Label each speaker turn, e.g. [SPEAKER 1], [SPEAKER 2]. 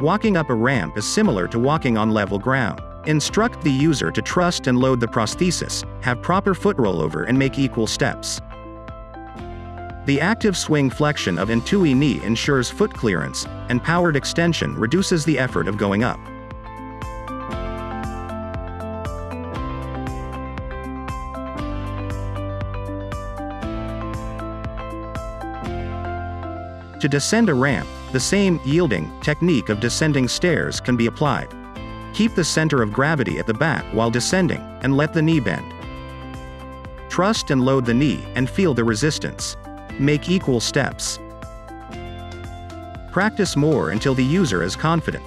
[SPEAKER 1] Walking up a ramp is similar to walking on level ground. Instruct the user to trust and load the prosthesis, have proper foot rollover and make equal steps. The active swing flexion of Intuy knee ensures foot clearance, and powered extension reduces the effort of going up. To descend a ramp, the same yielding technique of descending stairs can be applied. Keep the center of gravity at the back while descending, and let the knee bend. Trust and load the knee, and feel the resistance. Make equal steps. Practice more until the user is confident.